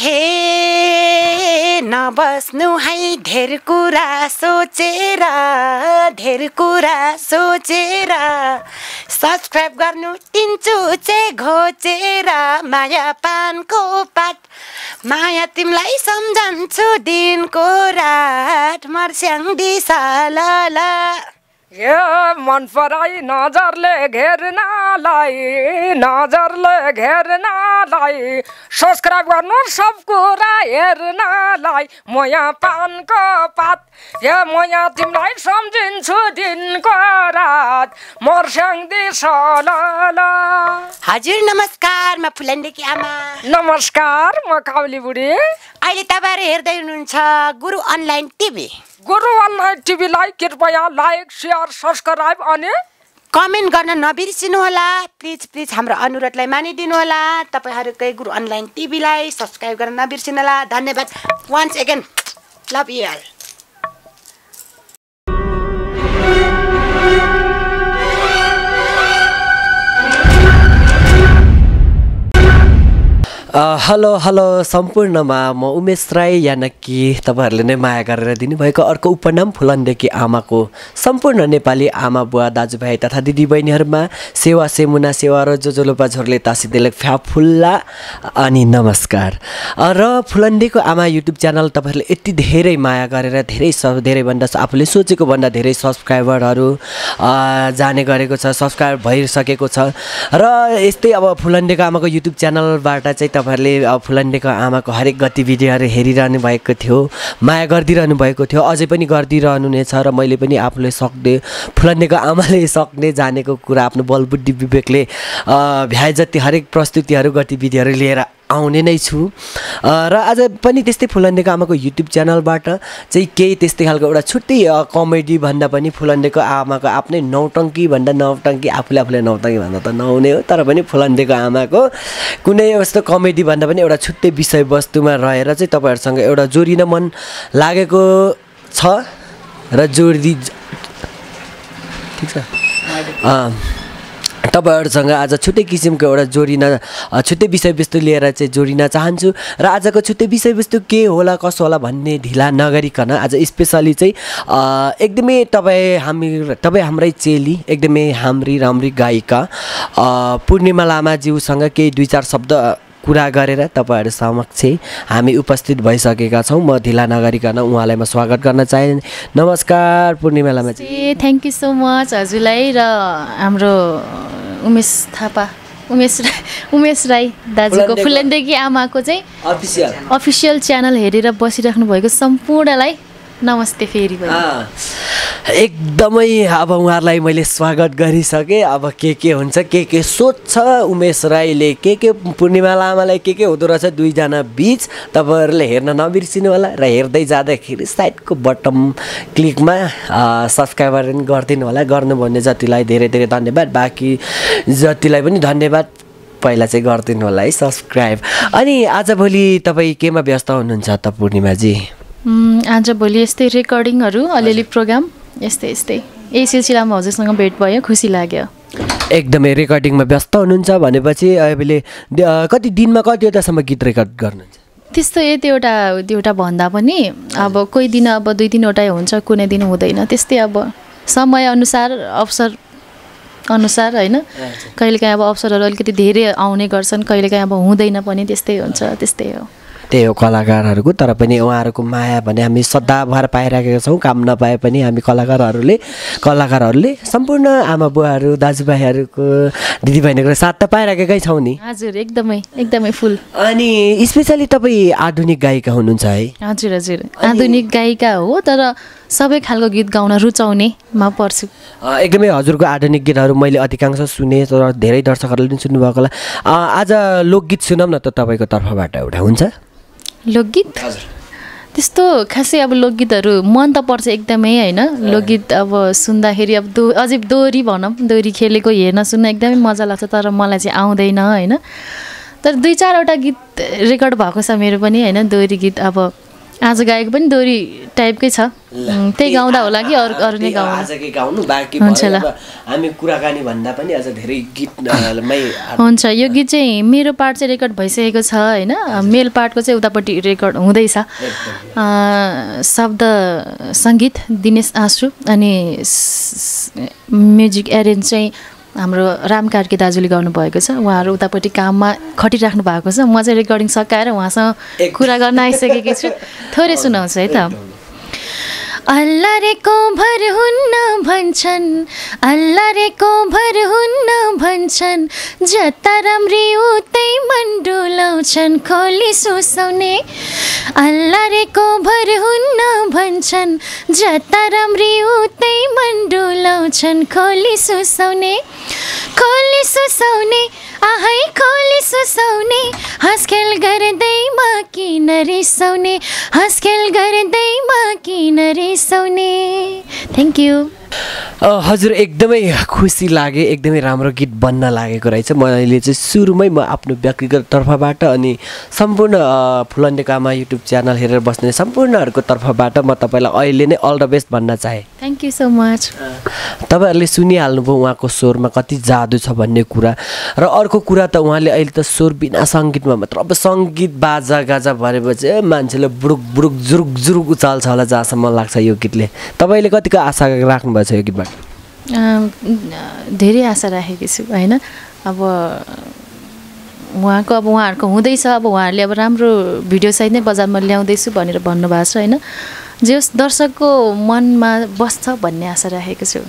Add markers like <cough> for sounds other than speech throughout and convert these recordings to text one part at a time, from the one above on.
हे नबस्नु है धेर कुरा सोचेर धेर कुरा सोचेर सब्सक्राइब गर्नु टिन्चु चाहिँ घोचेर माया पानको पात माया तिमीलाई सम्झन्छु दिनको रात मर्स्याङ दिसाला ए मन पराई नजरले घेर्नलाई नजरले घेर्नलाई सब्सक्राइब गर्नु सब कुरा हेर्नलाई म यहाँ पानको पात ए म यहाँ तिमीलाई सम्झिन्छु दिनको रात। मर्स्याङ दिसल हजुर नमस्कार म फुलन्डेकी आमा। नमस्कार म काउली बुढी। अहिले तपाईँहरू हेर्दै हुनुहुन्छ Guru online TV. Guru online टिभीलाई कृपया लाइक सेयर सब्सक्राइब अनि कमेन्ट गर्न नबिर्सिनु होला प्लिज प्लिज हाम्रो अनुरोधलाई मानिदिनु होला तपाईँहरूकै गुरु अनलाइन टिभीलाई सब्सक्राइब गर्न नबिर्सिनु होला धन्यवाद। Once again love you all hello hello सम्पूर्णमा म उमेश राई यानकि तपाईँहरूले नै माया गरेर दिनुभएको अर्को उपनाम फुलन्डेकी आमाको सम्पूर्ण नेपाली आमा बुवा दाजुभाइ तथा दिदीबहिनीहरूमा सेवा सेमुना सेवा र जो जोलोपा झोरले तासिदेले फ्याफुल्ला अनि नमस्कार। र फुलन्डेको आमा युट्युब च्यानल तपाईँहरूले यति धेरै माया गरेर धेरै स धेरैभन्दा आफूले सोचेको भन्दा धेरै सब्सक्राइबरहरू जाने गरेको छ सब्सक्राइब भइसकेको छ। र यस्तै अब फुलन्डेको आमाको युट्युब च्यानलबाट चाहिँ तपाईँहरूले अब फुलन्डेको आमाको हरेक गतिविधिहरू हेरिरहनु भएको थियो माया गरिदिरहनु भएको थियो अझै पनि गरिदिरहनु नै छ र मैले पनि आफूले सक्ने फुलन्डेको आमाले सक्ने जानेको कुरा आफ्नो बलबुद्धि विवेकले भ्याए जति हरेक प्रस्तुतिहरू गतिविधिहरू लिएर आउने नै छु। र आज पनि त्यस्तै फुलन्डेको आमाको युट्युब च्यानलबाट चाहिँ केही त्यस्तै खालको एउटा छुट्टै कमेडी भन्दा पनि फुलन्डेको आमाको आफ्नै नौटङ्की भन्दा नौटङ्की आफूले आफूले नौटङ्की भन्दा त नहुने हो तर पनि फुलन्डेको आमाको कुनै यस्तो कमेडी भन्दा पनि एउटा छुट्टै विषयवस्तुमा रहेर चाहिँ तपाईँहरूसँग एउटा जोडिन मन लागेको छ र जोडी ठिक छ। तपाईँहरूसँग आज छुट्टै किसिमको एउटा जोडिन छुट्टै विषयवस्तु लिएर चाहिँ जोडिन चाहन्छु। र आजको छुट्टै विषयवस्तु के होला कसो होला भन्ने ढिला नगरिकन आज स्पेसली चाहिँ एकदमै तपाईँ हामी तपाईँ हाम्रै चेली एकदमै हाम्री राम्री गायिका पूर्णिमा लामाज्यूसँग केही दुई चार शब्द कुरा गरेर तपाईँहरू समक्ष हामी उपस्थित भइसकेका छौँ। म ढिला नगरिकन उहाँलाई म स्वागत गर्न चाहे। नमस्कार पूर्णिमा लामाजी ए थ्याङ्क यू सो मच हजुरलाई र हाम्रो उमेश थापा उमेश राई उमेश राई दाजुको फुलन्डेकी आमाको चाहिँ अफिसियल। अफिसियल च्यानल हेरेर बसिराख्नु भएको सम्पूर्णलाई नमस्ते फेरि एकदमै अब उहाँहरूलाई मैले स्वागत गरिसकेँ। अब के के हुन्छ के के सोध्छ उमेश राईले के के पूर्णिमा लामालाई के के हुँदो रहेछ दुईजना बिच। तपाईँहरूले हेर्न नबिर्सिनु होला र हेर्दै जाँदाखेरि साइडको बटम क्लिकमा सब्सक्राइबर पनि गरिदिनु होला गर्नुभयो जतिलाई धेरै धेरै धन्यवाद। बाँकी जतिलाई पनि धन्यवाद पहिला चाहिँ गरिदिनु होला है सब्सक्राइब। अनि आजभोलि तपाईँ केमा व्यस्त हुनुहुन्छ त पूर्णिमाजी? आज भोलि यस्तै रेकर्डिङहरू अलिअलि प्रोग्राम यस्तै यस्तै। यही सिलसिलामा हजुरसँग भेट भयो खुसी लाग्यो। एकदमै रेकर्डिङमा व्यस्त हुनुहुन्छ भनेपछि अहिले कति दिनमा कतिवटासम्म गीत रेकर्ड गर्नुहुन्छ? त्यस्तो यति एउटा एउटा भन्दा पनि। अब कोही दिन अब दुई तिनवटै हुन्छ कुनै दिन हुँदैन। त्यस्तै अब समयअनुसार अवसर अनुसार होइन? कहिलेकाहीँ अब अवसरहरू अलिकति धेरै आउने गर्छन् कहिलेकाहीँ अब हुँदैन पनि त्यस्तै हुन्छ त्यस्तै हो। त्यही हो कलाकारहरूको तर पनि उहाँहरूको माया भने हामी सदाभर पाइरहेका छौँ काम नपाए पनि हामी कलाकारहरूले कलाकारहरूले सम्पूर्ण आमा बुवाहरू दाजुभाइहरूको दिदीबहिनीको साथ त पाइरहेकै छौँ नि। हजुर एकदमै एकदमै फुल। अनि स्पेसली तपाईँ आधुनिक गायिका हुनुहुन्छ है? हजुर हजुर। आधुनिक गायिका हो तर सबै खालको गीत गाउन रुचाउनेमा पर्छु। एकदमै हजुरको आधुनिक गीतहरू मैले अधिकांश सुने तर धेरै दर्शकहरूले पनि सुन्नुभएको होला। आज लोकगीत सुनौँ न त तपाईँको तर्फबाट एउटा हुन्छ? लोकगीत? त्यस्तो खासै अब लोकगीतहरू मन त पर्छ एकदमै होइन? लोकगीत अब सुन्दाखेरि अब दो अझै दोहोरी भनौँ दोहोरी खेलेको हेर्न सुन्न एकदमै मजा लाग्छ तर मलाई चाहिँ आउँदैन होइन? तर दुई चारवटा गीत रेकर्ड भएको छ मेरो पनि होइन? दोहोरी गीत अब आज गाएको पनि दोहोरी टाइपकै छ। त्यही गाउँदा होला कि अरू अरू नै गाउनु? आजकै गाउनु? बाँकी हुन्छ ल। हामी कुराकानी भन्दा पनि अझ धेरै गीतमै हुन्छ यो गीत चाहिँ मेरो पार्ट चाहिँ रेकर्ड भइसकेको छ होइन? मेल पार्टको चाहिँ उतापट्टि रेकर्ड हुँदैछ। शब्द सङ्गीत दिनेश आँसु अनि म्युजिक एरेन्ज चाहिँ हाम्रो राम कार्की दाजुले गाउनुभएको छ। उहाँहरू उतापट्टि काममा खटिराख्नु भएको छ। म चाहिँ रेकर्डिङ सकाएर उहाँसँग कुरा गर्न आइसकेकी छु। थोरै <laughs> सुनाउँछु है त। अल्लाह रे को भर हुन्न भन्छन्। अल्लाह रे को भर हुन्न भन्छन्। जता राम्री उतै मन डुलाउँछन् खोली सुसाउने अल्लाह रे को भर हुन्न भन्छन्। जता राम्री उतै मन डुलाउँछन् खोली सुसाउने खोली सुसाउने आहै खोली सुसाउने हस्खेल गर्दैमा किन रिसाउने हस्खेल गर्दैमा किन रिसाउने थ्याङ्क यू हजुर एकदमै खुसी लागे एकदमै राम्रो गीत बन्न लागेको रहेछ। मैले चाहिँ सुरुमै म आफ्नो व्यक्तिगत तर्फबाट अनि सम्पूर्ण अ, फुलन्डे कामा युट्युब च्यानल हेरेर बस्ने सम्पूर्णहरूको तर्फबाट म तपाईँलाई अहिले नै अल द बेस्ट भन्न चाहेँ। थ्याङ्क यू सो मच तपाईँहरूले सुनिहाल्नुभयो उहाँको स्वरमा कति जादु छ भन्ने कुरा। र अर्को कुरा त उहाँले अहिले त स्वर बिना सङ्गीतमा मात्र अब सङ्गीत बाजा गाजा भरेपछि मान्छेले बुडुक बुडुक जुरुक जुरुक उचाल्छ होला जहाँसम्म लाग्छ यो गीतले। तपाईँले कतिको आशा राख्नुभएको छ यो गीतबाट? धेरै आशा राखेकी छु होइन? अब उहाँको अब उहाँहरूको हुँदैछ अब उहाँहरूले अब राम्रो भिडियोसहित नै बजारमा ल्याउँदैछु भनेर भन्नुभएको छ होइन? जे होस् दर्शकको मनमा बस्छ भन्ने आशा राखेको छु।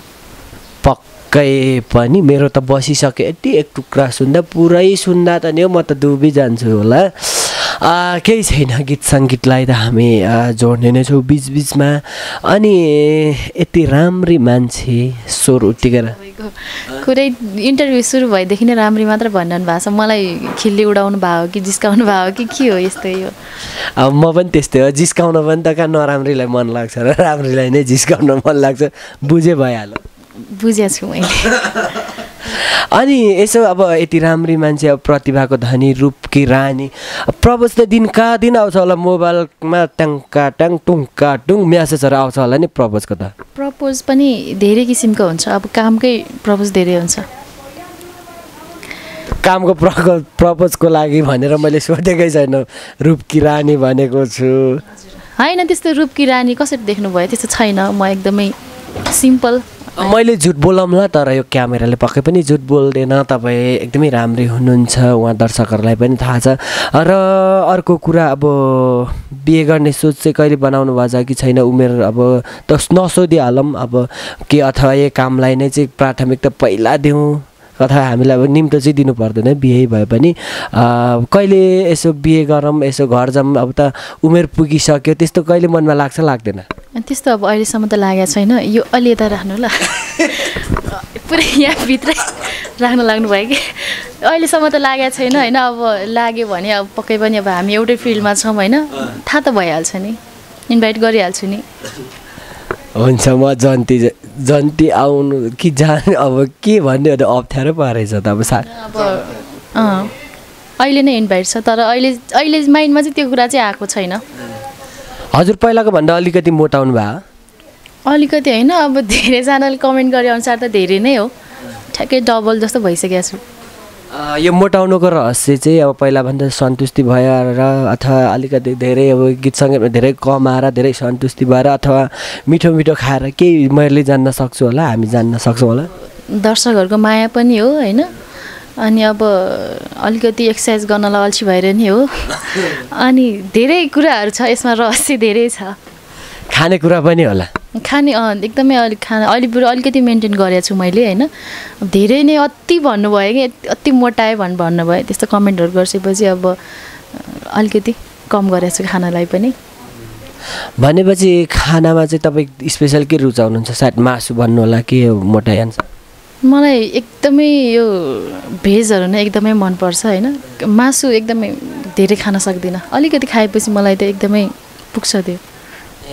पक्कै पनि मेरो त बसिसक्यो यति एक टुक्रा सुन्दा पुरै सुन्दा त नि हौ म त डुबिजान्छु होला। केही छैन गीत सङ्गीतलाई त हामी जोड्ने नै छौँ बिचबिचमा। अनि यति राम्री मान्छे स्वर उठिकन तपाईँको कुरै इन्टरभ्यू सुरु भएदेखि नै राम्री मात्र भनिरहनु भएको छ। मलाई खिल्ली उडाउनु हो कि जिस्काउनु हो कि के हो यस्तै हो? अब म पनि त्यस्तै हो। जिस्काउन पनि त कहाँ नराम्रीलाई मन लाग्छ र राम्रीलाई नै जिस्काउन मन लाग्छ। बुझे भइहाल्यो। बुझेको छु मैले। <laughs> अनि यसो अब यति राम्री मान्छे अब प्रतिभाको धनी रूपकी रानी। प्रपोज त दिन कहाँ दिन आउँछ होला? मोबाइलमा ट्याङ्का ट्याङ टुङ्का टुङ म्यासेजहरू आउँछ होला नि प्रपोजको त। प्रपोज पनि धेरै किसिमको हुन्छ। अब कामकै प्रपोज धेरै हुन्छ। कामको प्र प्रपोजको लागि भनेर मैले सोधेकै छैन। रूपकी रानी भनेको छु। होइन त्यस्तो रूपकी रानी कसरी देख्नुभयो? त्यस्तो छैन। म एकदमै सिम्पल। मैले झुट बोलाउँला तर यो क्यामेराले पक्कै पनि झुट बोल्दैन। तपाईँ एकदमै राम्रै हुनुहुन्छ उहाँ दर्शकहरूलाई पनि थाहा छ। र अर्को कुरा अब बिहे गर्ने सोच चाहिँ कहिले बनाउनु भएको छ कि छैन उमेर अब त नसोधिहालौँ। अब के अथवा यो कामलाई नै चाहिँ प्राथमिकता पहिला दिउँ। अथवा हामीलाई अब निम्तो चाहिँ दिनु पर्दैन बिहे भए पनि। कहिले यसो बिहे गरौँ यसो घर जाऊँ अब त उमेर पुगिसक्यो त्यस्तो कहिले मनमा लाग्छ लाग्दैन। त्यस्तो अब अहिलेसम्म त लागेको छैन। यो अलि यता राख्नु ल <laughs> पुरै यहाँभित्रै राख्न लाग्नु भयो कि। अहिलेसम्म त लागेको छैन होइन? अब लाग्यो भने अब पक्कै पनि अब हामी एउटै फिल्डमा छौँ होइन? थाहा त भइहाल्छ नि। इन्भाइट गरिहाल्छु नि। हुन्छ म जन्ती जन्ती आउनु कि जाने अब के भन्ने त अप्ठ्यारो परेछ त अब सा अब अँ। अहिले नै इन्भाइट छ तर अहिले अहिले माइन्डमा चाहिँ त्यो कुरा चाहिँ आएको छैन। हजुर पहिलाको भन्दा अलिकति मोटाउनु भयो अलिकति होइन अब धेरैजनाले कमेन्ट गरे अनुसार त धेरै नै हो। ठ्याक्कै डबल जस्तो भइसकेको छु। यो मोटाउनुको रहस्य चाहिँ अब पहिलाभन्दा सन्तुष्टि भएर अथवा अलिकति धेरै अब गीत सङ्गीतमा धेरै कम आएर धेरै सन्तुष्टि भएर अथवा मिठो मिठो खाएर केही मैले जान्न सक्छु होला हामी जान्न सक्छौँ होला? दर्शकहरूको माया पनि हो होइन? अनि अब अलिकति एक्सर्साइज गर्नलाई अल्छी भएर नि हो। अनि धेरै कुराहरू छ यसमा रहस्य धेरै छ। खानेकुरा पनि होला। खाने एकदमै अलिक खाना अहिले बरु अलिकति मेन्टेन गरेको छु मैले होइन। धेरै नै अति भन्नुभयो कि अति मोटायो भन् भन्नुभयो। त्यस्तो कमेन्टहरू गरिसकेपछि अब अलिकति कम गरेको छु खानालाई पनि। भनेपछि खानामा चाहिँ तपाईँ स्पेसल के रुचाउनुहुन्छ? सायद मासु भन्नु होला के हो मोटाइ आन्सर मलाई एकदमै यो भेजहरू नै एकदमै मनपर्छ होइन? मासु एकदमै धेरै खान सक्दिनँ। अलिकति खाएपछि मलाई त एकदमै पुग्छ त्यो।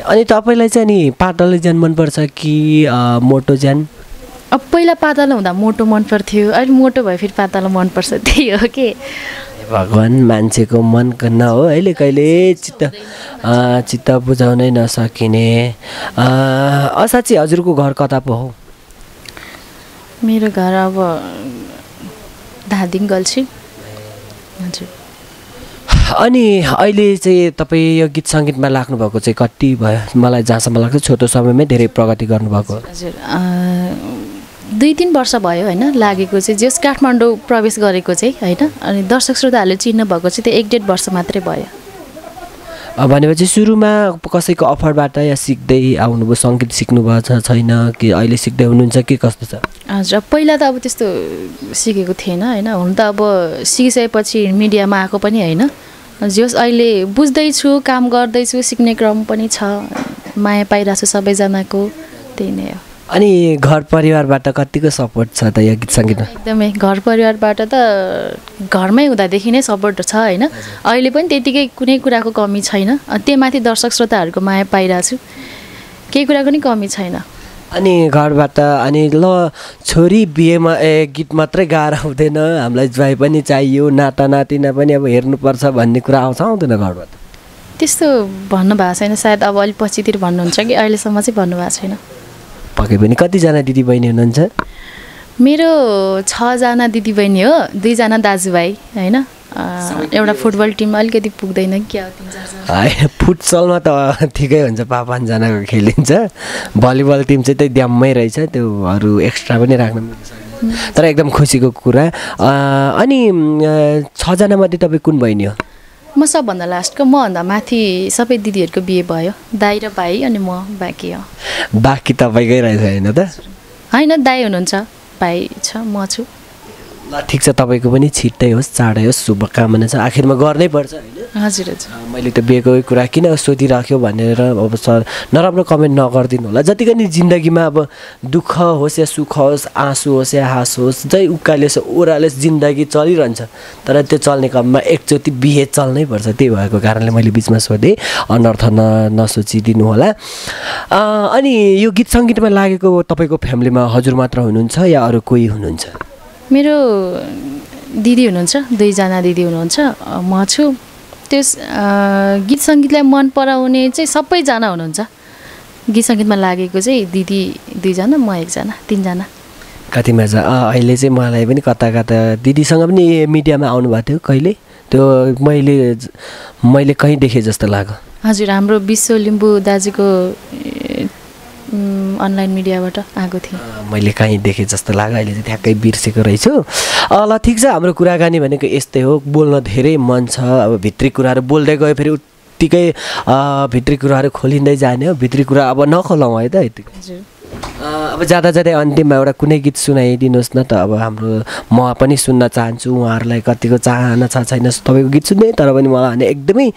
अनि तपाईँलाई चाहिँ नि पातलो ज्यान मनपर्छ कि मोटो ज्यान? अब पहिला पातलो हुँदा मोटो मन पर्थ्यो अहिले मोटो भए फेरि पातलो मनपर्छ त्यही हो कि? भगवान् मान्छेको मनको न हो। अहिले कहिले चित्त चित्त बुझाउनै नसकिने। अँ, असाँच्ची हजुरको घर कता पो हो? मेरो घर अब धादिङ गल्छी। हजुर। अनि अहिले चाहिँ तपाईँ यो गीत सङ्गीतमा लाग्नुभएको चाहिँ कति भयो? मलाई जहाँसम्म लाग्छ छोटो समयमै धेरै प्रगति गर्नुभएको। हजुर दुई तिन वर्ष भयो होइन लागेको चाहिँ। जस काठमाडौँ प्रवेश गरेको चाहिँ होइन? अनि दर्शक श्रोताहरूले चिन्नु भएको चाहिँ त्यो एक डेढ वर्ष मात्रै भयो। भनेपछि सुरुमा कसैको अफरबाट या सिक्दै आउनुभयो? सङ्गीत सिक्नुभएको छैन कि अहिले सिक्दै हुनुहुन्छ कि कस्तो छ? हजुर पहिला त अब त्यस्तो सिकेको थिएन होइन? हुन त अब सिकिसकेपछि मिडियामा आएको पनि होइन। जस अहिले बुझ्दैछु काम गर्दैछु सिक्ने क्रम पनि छ। माया पाइरहेको छु सबैजनाको त्यही नै हो। अनि घर परिवारबाट कतिको सपोर्ट छ त यो गीत सङ्गीतमा? एकदमै घर परिवारबाट त घरमै हुँदादेखि नै सपोर्ट छ होइन? अहिले पनि त्यतिकै कुनै कुराको कमी छैन। अ, त्यो माथि दर्शक श्रोताहरूको माया पाइरहेको छु। केही कुराको नि कमी छैन। अनि घरबाट अनि ल छोरी बिहेमा ए गीत मात्रै गाएर हुँदैन हामीलाई ज्वाइँ पनि चाहियो नाता नातिना पनि अब हेर्नुपर्छ भन्ने कुरा आउँछ आउँदैन घरबाट। त्यस्तो भन्नुभएको छैन। सायद अब अलिक पछितिर भन्नुहुन्छ कि अहिलेसम्म चाहिँ भन्नुभएको छैन। पक्कै पनि कतिजना दिदीबहिनी हुनुहुन्छ? मेरो छजना दिदीबहिनी हो दुईजना दाजुभाइ होइन? एउटा फुटबल टिम अलिकति पुग्दैन क्या हो फुटसलमा त ठिकै हुन्छ पाँच पाँचजनाको खेलिन्छ। भलिबल टिम चाहिँ त्यही ड्याममै रहेछ त्यो अरू एक्स्ट्रा पनि राख्न मिल्छ तर एकदम खुसीको कुरा। अनि अ, छजनामध्ये तपाईँ कुन बहिनी हो? म सबभन्दा लास्टको मभन्दा माथि सबै दिदीहरूको बिहे भयो। दाई र भाइ अनि म बाँकी हो। बाँकी तपाईँकै रहेछ होइन त? होइन दाई हुनुहुन्छ भाइ छ म छु। ल ठिक छ तपाईँको पनि छिट्टै होस् चाँडै होस् शुभकामना छ। आखिरमा गर्नै पर्छ होइन? हजुर हजुर। मैले त बिहेको कुरा किन सोधिराख्यो भनेर अब सर नराम्रो कमेन्ट नगरिदिनु होला। जतिकै नि जिन्दगीमा अब दुःख होस् या सुख होस् आँसु होस् या हाँस होस् जै उकालेस ओह्रालेस जिन्दगी चलिरहन्छ। तर त्यो चल्ने क्रममा एकचोटि बिहे चल्नै पर्छ। त्यही भएको कारणले मैले बिचमा सोधेँ अनर्थ न नसोचिदिनु होला। अनि यो गीत सङ्गीतमा लागेको तपाईँको फ्यामिलीमा हजुर मात्र हुनुहुन्छ या अरू कोही हुनुहुन्छ? मेरो दिदी हुनुहुन्छ दुईजना दिदी हुनुहुन्छ म छु। त्यस गीत सङ्गीतलाई मन पराउने चाहिँ सबैजना हुनुहुन्छ। गीत सङ्गीतमा लागेको चाहिँ दिदी दुईजना म एकजना तिनजना। कति मजा अँ, अहिले चाहिँ मलाई पनि कता कता दिदीसँग पनि मिडियामा आउनुभएको थियो कहिले? त्यो मैले मैले कहीँ देखेँ जस्तो लाग्यो। हजुर हाम्रो विश्व लिम्बू दाजुको अनलाइन मिडियाबाट आएको थिएँ। मैले कहीँ देखेँ जस्तो लाग्यो अहिले चाहिँ ठ्याक्कै बिर्सेको रहेछु। अँ, ल ठिक छ हाम्रो कुराकानी भनेको यस्तै हो बोल्न धेरै मन छ अब भित्री कुराहरू बोल्दै गयो फेरि उत्तिकै भित्री कुराहरू खोलिँदै जाने हो भित्री कुरा अब नखोलाउँ है त यतिकै अब जाँदा जाँदै अन्तिममा एउटा कुनै गीत सुनाइदिनुहोस् न त। अब हाम्रो म पनि सुन्न चाहन्छु उहाँहरूलाई कतिको चाहना छ छैन तपाईँको गीत सुन्ने तर पनि मलाई भने एकदमै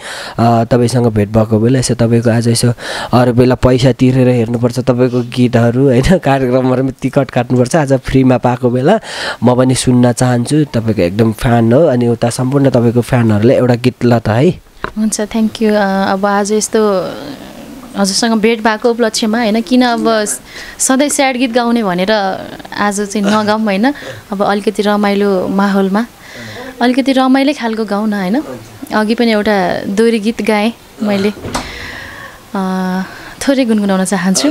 तपाईँसँग भेट भएको बेला यसो तपाईँको आज यसो अरू बेला पैसा तिरेर हेर्नुपर्छ तपाईँको गीतहरू होइन? <laughs> कार्यक्रमहरूमा टिकट काट्नुपर्छ। आज फ्रीमा पाएको बेला म पनि सुन्न चाहन्छु। तपाईँको एकदम फ्यान हो अनि उता सम्पूर्ण तपाईँको फ्यानहरूले एउटा गीत ल त है। हुन्छ थ्याङ्क यू अब आज यस्तो हजुरसँग भेट भएको उपलक्ष्यमा होइन किन अब सधैँ स्याड गीत गाउने भनेर आज चाहिँ नगाउँ होइन। अब अलिकति रमाइलो माहौलमा अलिकति रमाइलो खालको गाउँ न होइन। अघि पनि एउटा दोहोरी गीत गाएँ मैले। थोरै गुनगुनाउन चाहन्छु।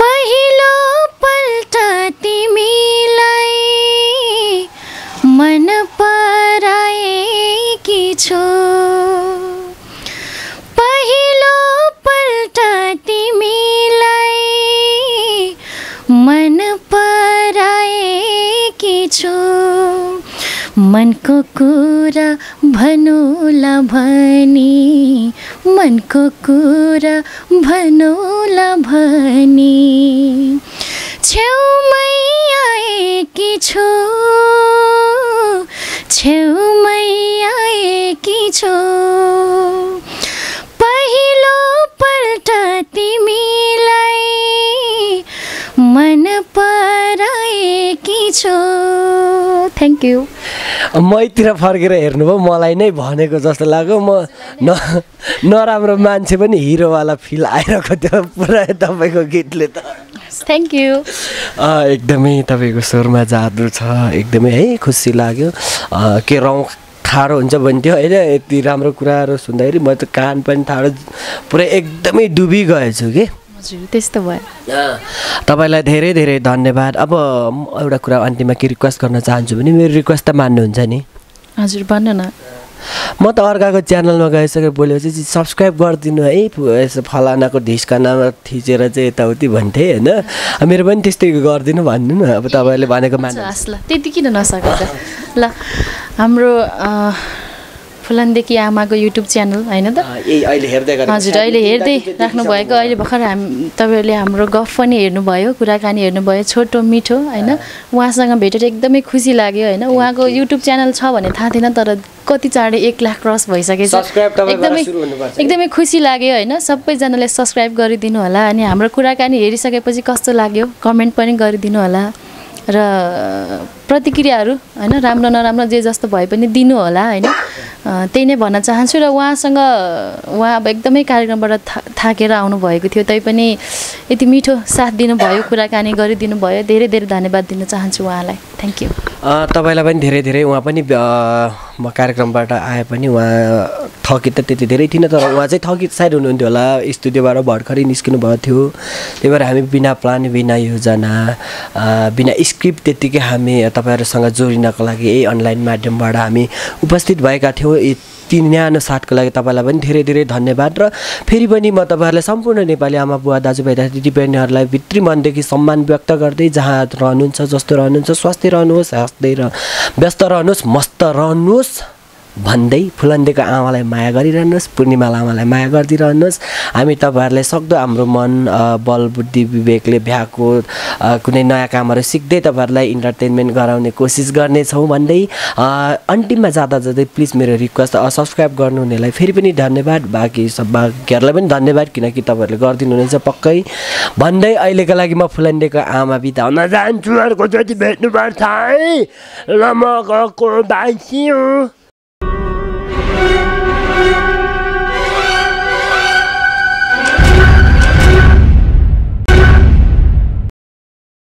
पहिलो पल्ट तिमीलाई मन पराएकी छु। छु। मनको कुरा भनौला भनी मनको कुरा भनौला भनी छेउमै आएकी छु। छेउमै आएकी छु। पहिलो पल्ट छु। थ्याङ्क यू मैतिर फर्केर हेर्नुभयो मलाई नै भनेको जस्तो लाग्यो। म न नराम्रो मान्छे पनि हिरोवाला फिल आइरहेको थियो। पुरा तपाईँको गीतले त। थ्याङ्क यू एकदमै तपाईँको स्वरमा जादु छ। एकदमै है खुसी लाग्यो। के रौँ ठाडो हुन्छ भन्थ्यो। होइन यति राम्रो कुराहरू सुन्दाखेरि म त कान पनि ठाडो पुरै एकदमै डुबिगएछु कि। हजुर त्यस्तो भयो। तपाईँलाई धेरै धेरै धन्यवाद। अब एउटा कुरा अन्तिममा के रिक्वेस्ट गर्न चाहन्छु भने मेरो रिक्वेस्ट त मान्नुहुन्छ नि। हजुर भन्नु न। म त अर्काको च्यानलमा गइसकेर बोलेपछि सब्सक्राइब गरिदिनु है यसो फलानाको ढिस्कानामा थिचेर चाहिँ यताउति भन्थेँ होइन? मेरो पनि त्यस्तै गरिदिनु भन्नु न। अब तपाईँले भनेको हस् ल त्यति किन नसके त ल हाम्रो फुलनदेखि आमाको युट्युब च्यानल होइन त? हजुर अहिले हेर्दै राख्नु भएको अहिले भर्खर हाम तपाईँहरूले हाम्रो गफ पनि हेर्नुभयो कुराकानी हेर्नुभयो छोटो मिठो होइन? उहाँसँग भेटेर एकदमै खुसी लाग्यो होइन? उहाँको युट्युब च्यानल छ भन्ने थाहा थिएन तर कति चाँडै एक लाख क्रस भइसकेछ। एकदमै। एकदमै खुसी लाग्यो होइन? सबैजनाले सब्सक्राइब गरिदिनु होला अनि हाम्रो कुराकानी हेरिसकेपछि कस्तो लाग्यो कमेन्ट पनि गरिदिनु होला र प्रतिक्रियाहरू होइन राम्रो नराम्रो जे जस्तो भए पनि दिनु होला होइन। त्यही नै भन्न चाहन्छु र उहाँसँग उहाँ अब एकदमै कार्यक्रमबाट था थाकेर आउनुभएको थियो तैपनि यति मिठो साथ दिनुभयो कुराकानी गरिदिनु भयो धेरै धेरै धन्यवाद दिन चाहन्छु उहाँलाई। थ्याङ्क यू तपाईँलाई पनि धेरै धेरै उहाँ पनि म कार्यक्रमबाट आए पनि उहाँ थकित त त्यति धेरै थिएन तर उहाँ चाहिँ थकित सायद हुनुहुन्थ्यो होला। स्टुडियोबाट भर्खरै निस्किनु भएको थियो। त्यही भएर हामी बिना प्लान बिना योजना बिना स्क्रिप्ट त्यत्तिकै हामी तपाईँहरूसँग जोडिनको लागि यही अनलाइन माध्यमबाट हामी उपस्थित भएका थियौँ। यी ती न्यानो साथको लागि तपाईँलाई पनि धेरै धेरै धन्यवाद र फेरि पनि म तपाईँहरूलाई सम्पूर्ण नेपाली आमा बुवा दाजुभाइ दाजु दिदीबहिनीहरूलाई भित्री मनदेखि सम्मान व्यक्त गर्दै जहाँ रहनुहुन्छ जस्तो रहनुहुन्छ स्वास्थ्य रहनुहोस् हाँस्दै र व्यस्त रहनुहोस् मस्त रहनुहोस्। भन्दै फुलन्देको आमालाई माया गरिरहनुहोस् पूर्णिमा लामालाई माया गरिदिइरहनुहोस् हामी तपाईँहरूलाई सक्दो हाम्रो मन बल बुद्धि विवेकले भ्याएको कुनै नयाँ कामहरू सिक्दै तपाईँहरूलाई इन्टरटेनमेन्ट गराउने कोसिस गर्नेछौँ भन्दै अन्तिममा जाँदा जाँदै प्लिज मेरो रिक्वेस्ट सब्सक्राइब गर्नुहुनेलाई फेरि पनि धन्यवाद। बाँकी सब बाँकीहरूलाई पनि धन्यवाद किनकि तपाईँहरूले गरिदिनु हुनेछ पक्कै। भन्दै अहिलेको लागि म फुलन्डेको आमा बिता हुन जान्छु अर्कोचोटि भेट्नुपर्छ है। ल म गएको बाँच्यो